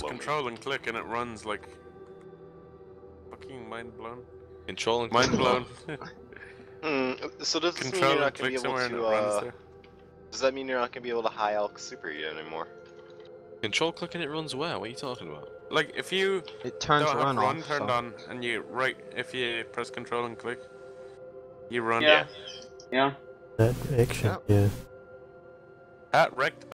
press control and click and it runs like fucking mind blown. Control and Mind blown. mm, So does this mean control you're not gonna be able to? Uh, does that mean you're not gonna be able to high elk super yet anymore? Control click and it runs where? What are you talking about? Like if you It turns don't have run off. turned so- on and you right if you press control and click, you run. Yeah. Yeah. That action, Yeah. yeah. At wrecked.